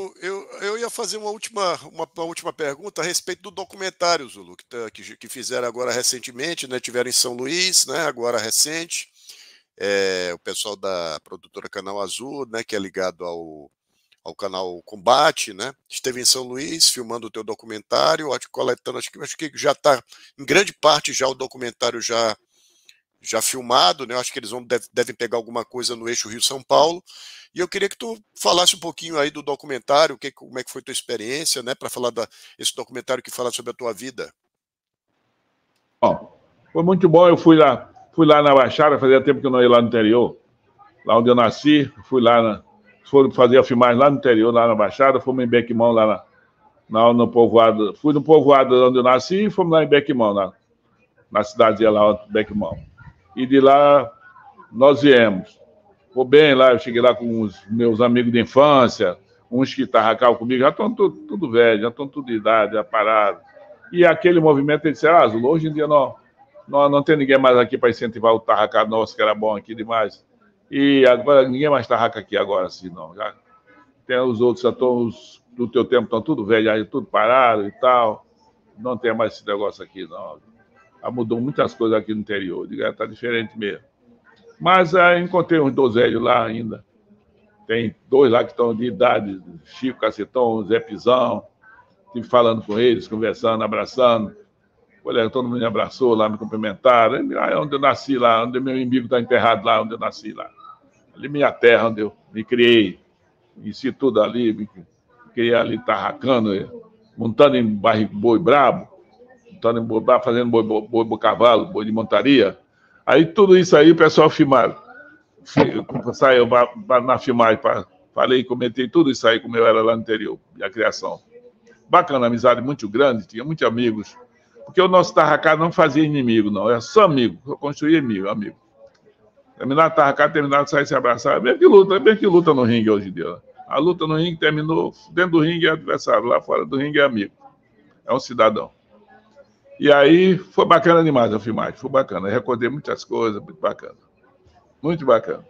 Eu, eu ia fazer uma última, uma, uma, última pergunta a respeito do documentário, Zulu, que, tá, que, que, fizeram agora recentemente, né? Tiveram em São Luís, né? Agora recente. É, o pessoal da produtora Canal Azul, né? Que é ligado ao, ao canal Combate, né? Esteve em São Luís filmando o teu documentário, coletando, acho que, acho que já está, em grande parte, já o documentário já já filmado, né? Acho que eles vão devem pegar alguma coisa no eixo Rio São Paulo. E eu queria que tu falasse um pouquinho aí do documentário, que, como é que foi tua experiência, né, para falar da, esse documentário que fala sobre a tua vida. Bom, foi muito bom. Eu fui lá, fui lá na Baixada, fazia tempo que eu não ia lá no interior, lá onde eu nasci. Fui lá, na, foram fazer a filmagem lá no interior, lá na Baixada. Fomos em Bequimão, lá na, na, no povoado. Fui no povoado onde eu nasci e fomos lá em Bequimão, na, na cidade lá, Bequimão e de lá nós viemos. Ficou bem lá, eu cheguei lá com os meus amigos de infância, uns que estavam comigo, já estão tudo, tudo velho, já estão tudo de idade, já parado. E aquele movimento, ele disse, ah, hoje em dia não, não, não tem ninguém mais aqui para incentivar o tarraca nosso, que era bom aqui demais. E agora ninguém mais tarraca aqui agora, assim, não. Já tem os outros, já estão, os, do teu tempo, estão tudo velho, já tudo parado e tal. Não tem mais esse negócio aqui, não. Ah, mudou muitas coisas aqui no interior. Está é, diferente mesmo. Mas aí encontrei uns dois velhos lá ainda. Tem dois lá que estão de idade, Chico Cacetão, Zé Pisão. Estive falando com eles, conversando, abraçando. Olha, todo mundo me abraçou lá, me cumprimentaram. Ah, é onde eu nasci lá, onde meu amigo está enterrado lá, onde eu nasci lá. Ali minha terra, onde eu me criei. Conheci tudo ali, me criei ali tarracando, montando em barrigo boi brabo montando boi, fazendo boi, boi, boi, cavalo, boi de montaria. Aí tudo isso aí o pessoal filmaram. Saiu na filmagem, falei, comentei tudo isso aí como eu era lá no interior, a criação. Bacana, amizade muito grande, tinha muitos amigos. Porque o nosso Tarracá não fazia inimigo, não, era só amigo, eu construía amigo, amigo. Terminar Tarracá, terminar de sair se abraçar, é bem que luta, é bem que luta no ringue hoje em dia. A luta no ringue terminou, dentro do ringue é adversário, lá fora do ringue é amigo. É um cidadão. E aí foi bacana demais a filmagem, foi bacana. Eu recordei muitas coisas, muito bacana. Muito bacana.